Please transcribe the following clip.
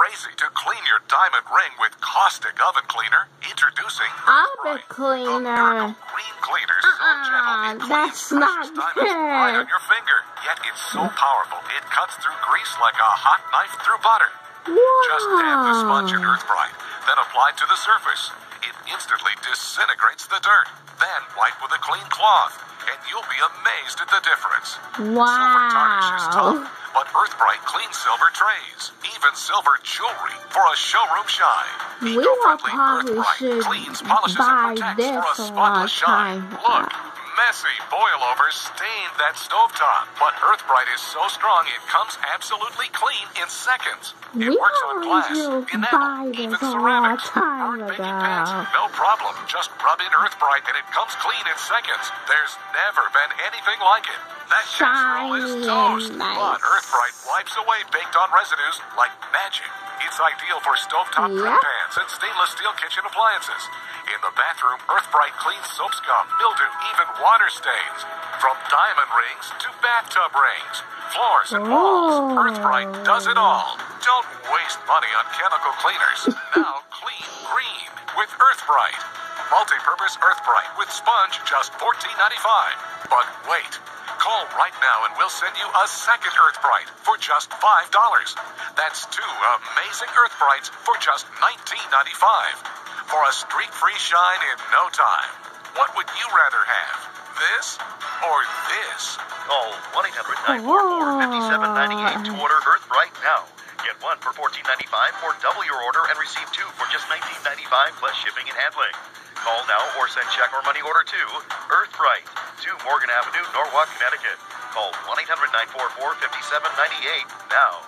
crazy to clean your diamond ring with caustic oven cleaner? Introducing Oven cleaner. Green cleaner so gentle Uh-uh, it that's not diamonds right on your finger. Yet it's so powerful it cuts through grease like a hot knife through butter. Just dab the sponge in Wow. Earthbrite, then apply to the surface. It instantly disintegrates the dirt. Then wipe with a clean cloth, and you'll be amazed at the difference. Silver Wow. tough, but Earthbrite cleans silver trays, even silver jewelry for a showroom shine. We will probably should cleans, polishes, buy and this for a spotless shine. time Look, messy boilovers stained that stovetop, but Earthbrite is so strong it comes absolutely clean in seconds. It We works on glass, enamel, even this a long ceramics. time baking pans, no problem. Just rub in Earthbrite and it comes clean in seconds. There's never been anything like it. That casserole is toast. nice. But Earthbrite wipes away baked on residues like magic. It's ideal for stovetop Yep. pans and stainless steel kitchen appliances. In the bathroom, Earthbrite cleans soap scum, mildew, even water stains. From diamond rings to bathtub rings, floors and walls, Oh. Earthbrite does it all. Don't waste money on chemical cleaners. now clean green with Earthbrite. Multi-purpose Earthbrite with sponge just $14.95. But wait. Call right now and we'll send you a second Earthbrite for just $5. That's two amazing Earthbrites for just $19.95. For a streak-free shine in no time. What would you rather have? This or this? Call 1-800-944-5798 to order Earthbrite now. Get one for $14.95 or double your order and receive two for just $19.95 plus shipping and handling. Call now or send check or money order to Earthbrite, 2 Morgan Avenue, Norwalk, Connecticut. Call 1-800-944-5798 now.